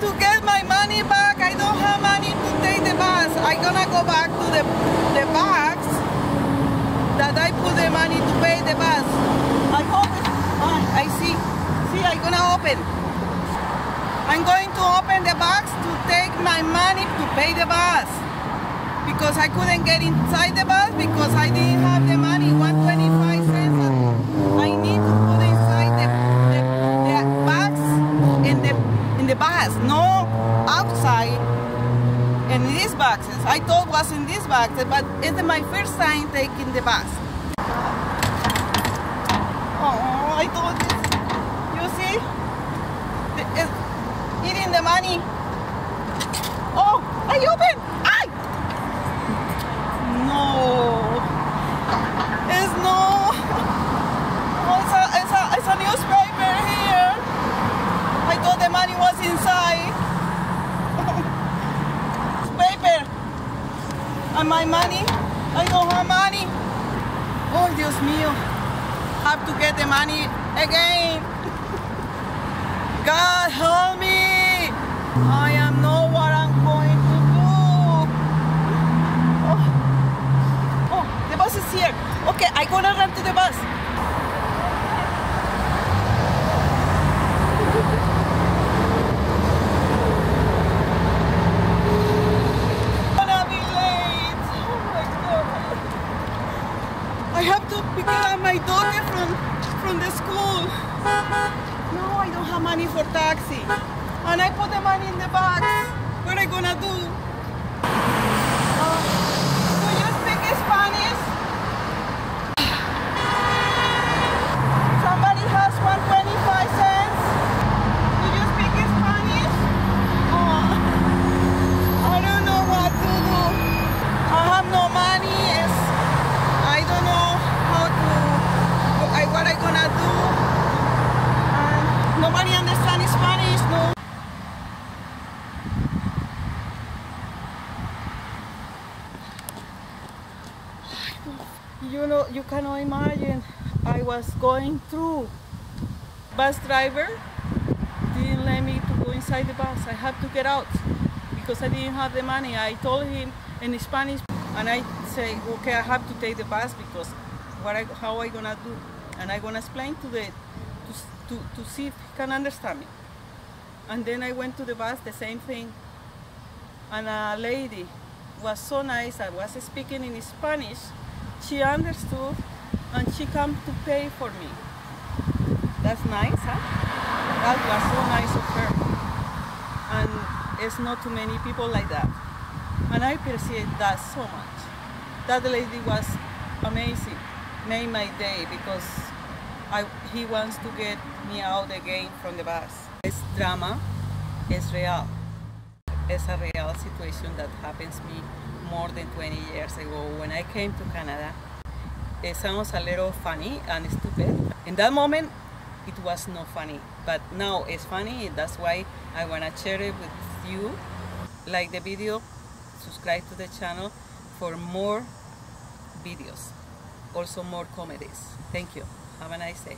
to get my money back. I don't have money to take the bus. I'm gonna go back to the, the box that I put the money to pay the bus. I hope it, ah, I see. See, I'm gonna open. I'm going to open the box to take my money to pay the bus. Because I couldn't get inside the bus because I didn't have the money, 125 cents. I need to put inside the, the, the box in the bus, no outside in these boxes. I thought was in these boxes, but it's my first time taking the bus. Oh, I thought this. You see? The, it's eating the money. Oh, I open. I. No. It's no. Oh, it's a, it's a, it's a newspaper here. I thought the money was inside. Paper. And my money? I don't have money. Oh, Dios mío. Have to get the money again. God help me. I am know what I'm going to do. Oh, oh the bus is here. Okay, I'm gonna run to the bus. gonna be late. Oh my god. I have to pick up my daughter from from the school. No, I don't have money for taxi. And I put the money in the box. What am I gonna do? Uh, do you speak Spanish? Somebody has 125 cents. Do you speak Spanish? Oh. I don't know what to do. I have no money. It's, I don't know how to, I, what I gonna do. And nobody understands Spanish, no. You know, you cannot imagine. I was going through. Bus driver didn't let me to go inside the bus. I had to get out because I didn't have the money. I told him in Spanish, and I say, okay, I have to take the bus because what I, how I gonna do, and I gonna explain to the to, to, to see if he can understand me. And then I went to the bus, the same thing, and a lady was so nice. I was speaking in Spanish. She understood, and she came to pay for me. That's nice, huh? That was so nice of her. And it's not too many people like that. And I appreciate that so much. That lady was amazing. Made my day because I, he wants to get me out again from the bus. It's drama, it's real. It's a real situation that happens me more than 20 years ago when I came to Canada. It sounds a little funny and stupid. In that moment, it was not funny, but now it's funny. That's why I want to share it with you. Like the video, subscribe to the channel for more videos, also more comedies. Thank you. Have a nice day.